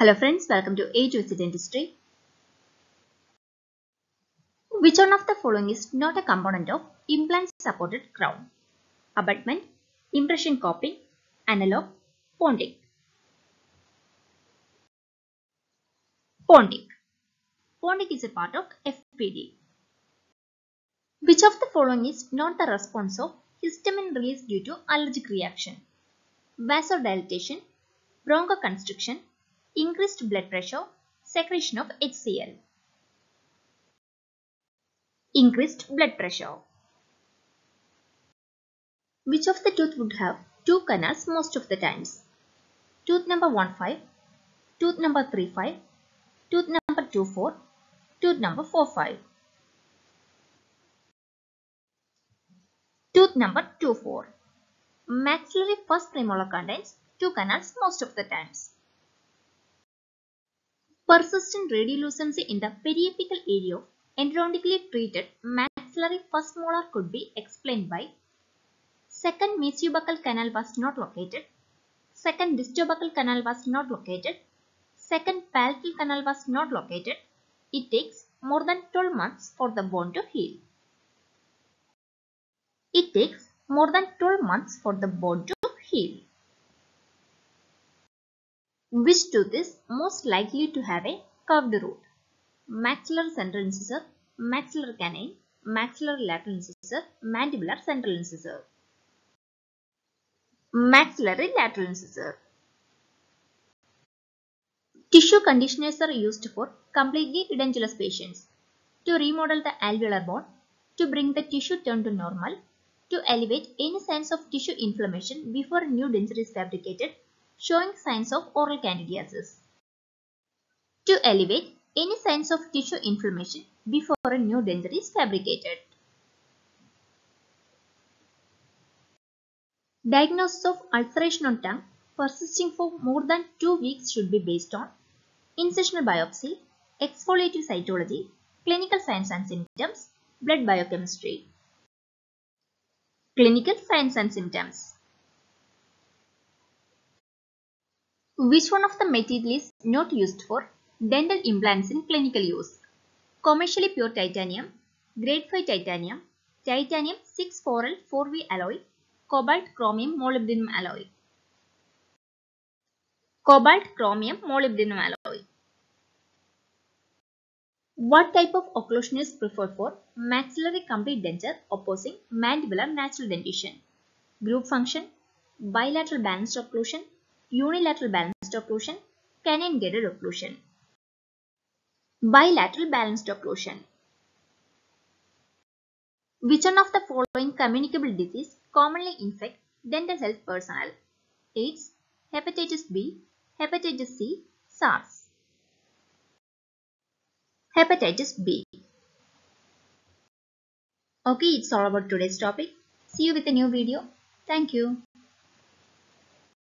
Hello friends, welcome to A-Z Dentistry. Which one of the following is not a component of implant supported crown? Abutment, impression coping, analog, pontic. Pontic. Pontic is a part of FPD. Which of the following is not the response of histamine release due to allergic reaction? Vasodilatation, bronchoconstriction, increased blood pressure, secretion of HCl. Increased blood pressure. Which of the tooth would have two canals most of the times? Tooth number 15, tooth number 35, tooth number 24, tooth number 45. Tooth number 24. Maxillary first premolar contains two canals most of the times. Persistent radiolucency in the periapical area of endodontically treated maxillary first molar could be explained by second mesiobuccal canal was not located, second distobuccal canal was not located, second palatal canal was not located. It takes more than 12 months for the bone to heal. It takes more than 12 months for the bone to heal. Which tooth is most likely to have a curved root? Maxillary central incisor, maxillary canine, maxillary lateral incisor, mandibular central incisor. Maxillary lateral incisor. Tissue conditioners are used for completely edentulous patients to remodel the alveolar bone, to bring the tissue tone to normal, to elevate any signs of tissue inflammation before new denture is fabricated, showing signs of oral candidiasis. To elevate any signs of tissue inflammation before a new denture is fabricated. Diagnosis of ulceration on tongue persisting for more than 2 weeks should be based on incisional biopsy, exfoliative cytology, clinical signs and symptoms, blood biochemistry. Clinical signs and symptoms. Which one of the material is not used for dental implants in clinical use? Commercially pure titanium, grade 5 titanium, titanium 6-4L 4V alloy, cobalt chromium molybdenum alloy. Cobalt chromium molybdenum alloy. What type of occlusion is preferred for maxillary complete denture opposing mandibular natural dentition? Group function, bilateral balanced occlusion, unilateral balanced occlusion, canine guided occlusion. Bilateral balanced occlusion. Which one of the following communicable disease commonly infect dental health personnel? AIDS, hepatitis B, hepatitis C, SARS. Hepatitis B. Okay, it's all about today's topic. See you with a new video. Thank you.